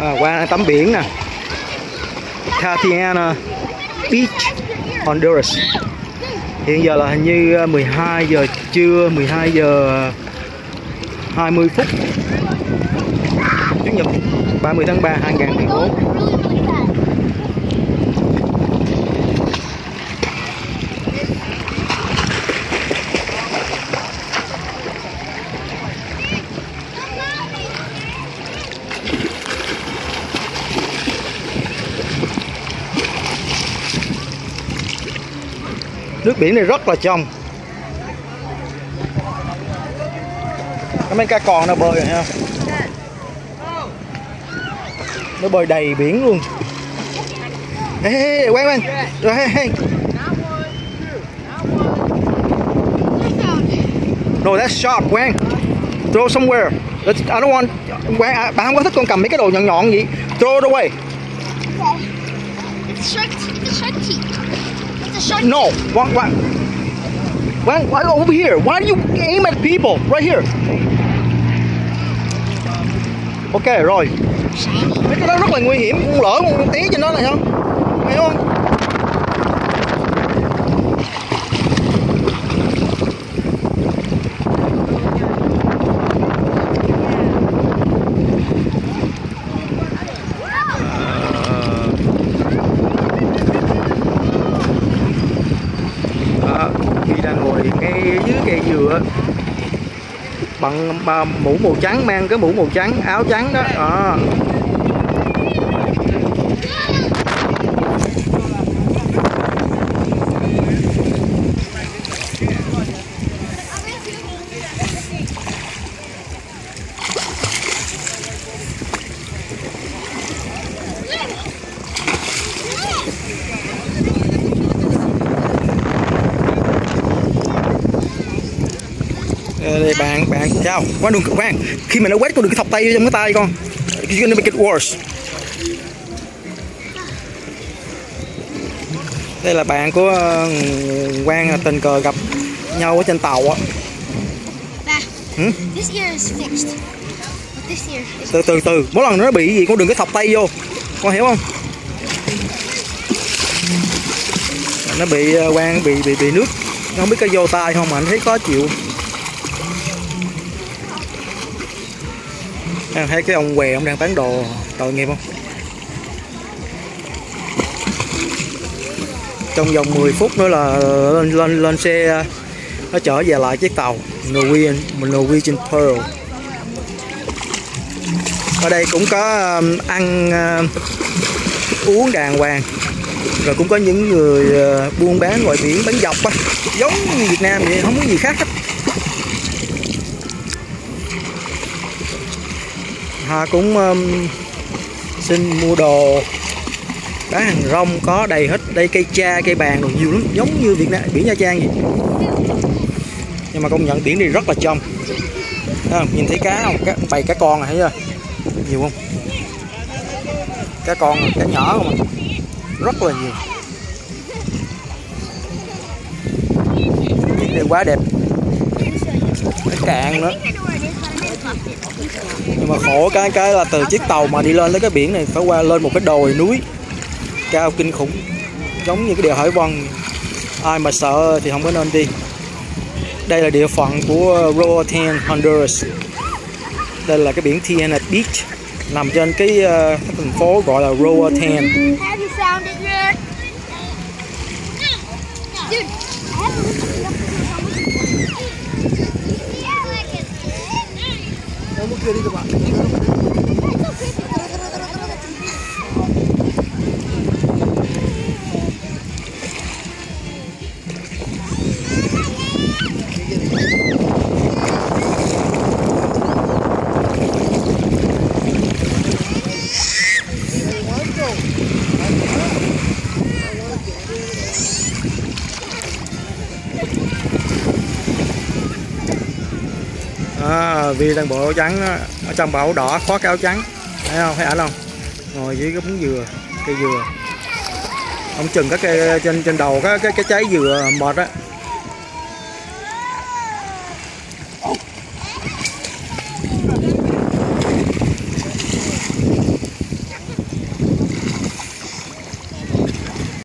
À, qua tắm biển nè. Tatiana Beach Honduras Hiện giờ là hình như à, 12 giờ trưa 12 giờ à, 20 phút. Chủ nhật 30 tháng 3 2014 nước biển này rất là trong có mấy cá con nó bơi rồi ha nó bơi đầy biển luôn hey, hey, hey, quang quang rồi hey, hey. No, that's sharp, Quang. Throw somewhere. Let's, I don't want. Quang, à, bạn không có thích con cầm mấy cái đồ nhọn nhọn gì. Throw it away. It's shark teeth. it's shark teeth. No, Quang, Quang. Quang, why over here? Why do you aim at people? Right here. Ok rồi. Mấy cái đó rất là nguy hiểm. Con lỡ con tí trên đó này không? Hiểu không? Đó, Huy đang ngồi ngay dưới cây dừa bằng mũ màu trắng mang cái mũ màu trắng áo trắng đó à. Đây, đây bạn bạn chào. Quan đừng quan khi mà nó quét con đừng có thọc tay vô trong cái tay con. You're gonna make it worse? Đây là bạn của ờ, Quang tình cờ gặp nhau ở trên tàu á. Hmm? từ từ từ. Mỗi lần nó bị gì con đừng có thọc tay vô. Con hiểu không? Nó bị ờ, Quang bị bị bị nước. Nó không biết có vô tay không mà anh thấy khó chịu đang thấy cái ông què ông đang bán đồ tội nghiệp không? Trong vòng 10 phút nữa là lên lên lên xe à, nó chở về lại chiếc tàu Norwegian Norwegian Pearl. Ở đây cũng có ăn à, uống đàng hoàng. Rồi cũng có những người à, buôn bán ngoài biển, bán dọc á. Giống như Việt Nam vậy, không có gì khác hết. Họ cũng um, xin mua đồ. Bán hàng rong có đầy hết đây cây cha cây bàn đồ nhiều lắm giống như Việt Nam biển Nha Trang vậy. Nhưng mà công nhận biển đi rất là trong. À, nhìn thấy cá không? Cá, bầy cá con này thấy chưa? Nhiều không? Cá con cá nhỏ không à? rất là nhiều. Biển này quá đẹp. Cái cạn nữa nhưng mà khổ cái cái là từ chiếc tàu mà đi lên tới cái biển này phải qua lên một cái đồi núi cao kinh khủng giống như cái đèo Hải Vân. Ai mà sợ thì không có nên đi. Đây là địa phận của Roatan, Honduras. Đây là cái biển Tiana Beach nằm trên cái, uh, cái thành phố gọi là Roatan 确定的吧 à, Vi đang bộ áo trắng đó. ở trong bộ đỏ khoác cái áo trắng. Thấy không? Thấy ảnh không? Ngồi dưới cái bún dừa cây dừa. Ông chừng các cây trên trên đầu cái cái cái trái dừa mệt á.